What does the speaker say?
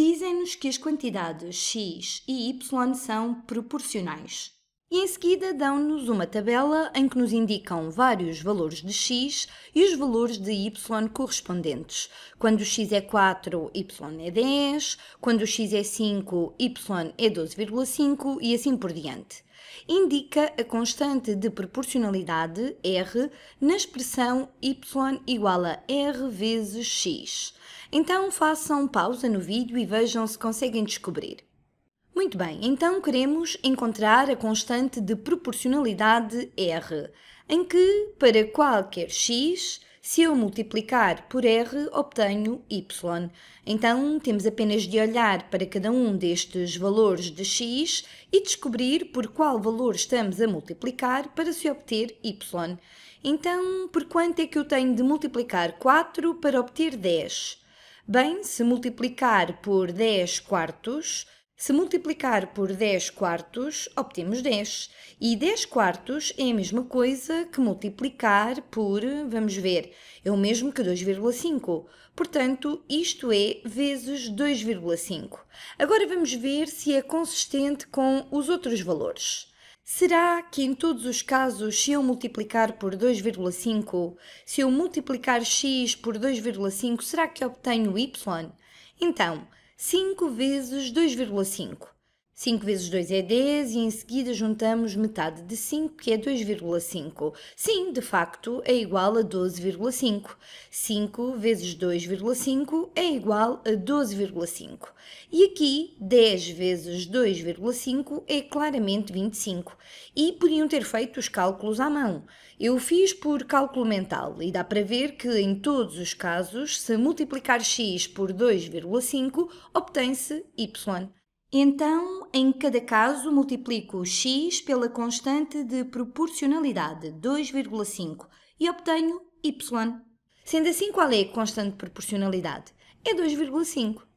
dizem-nos que as quantidades x e y são proporcionais. E em seguida dão-nos uma tabela em que nos indicam vários valores de x e os valores de y correspondentes. Quando o x é 4, y é 10, quando o x é 5, y é 12,5 e assim por diante. Indica a constante de proporcionalidade R na expressão y igual a R vezes x. Então façam pausa no vídeo e vejam se conseguem descobrir. Muito bem, então queremos encontrar a constante de proporcionalidade R, em que, para qualquer x, se eu multiplicar por R, obtenho y. Então, temos apenas de olhar para cada um destes valores de x e descobrir por qual valor estamos a multiplicar para se obter y. Então, por quanto é que eu tenho de multiplicar 4 para obter 10? Bem, se multiplicar por 10 quartos, se multiplicar por 10 quartos, obtemos 10. E 10 quartos é a mesma coisa que multiplicar por, vamos ver, é o mesmo que 2,5. Portanto, isto é vezes 2,5. Agora vamos ver se é consistente com os outros valores. Será que em todos os casos, se eu multiplicar por 2,5, se eu multiplicar x por 2,5, será que obtenho y? Então, 5 vezes 2,5. 5 vezes 2 é 10 e em seguida juntamos metade de 5, que é 2,5. Sim, de facto, é igual a 12,5. 5 vezes 2,5 é igual a 12,5. E aqui, 10 vezes 2,5 é claramente 25. E podiam ter feito os cálculos à mão. Eu fiz por cálculo mental e dá para ver que em todos os casos, se multiplicar x por 2,5, obtém-se y. Então, em cada caso, multiplico x pela constante de proporcionalidade 2,5 e obtenho y. Sendo assim, qual é a constante de proporcionalidade? É 2,5.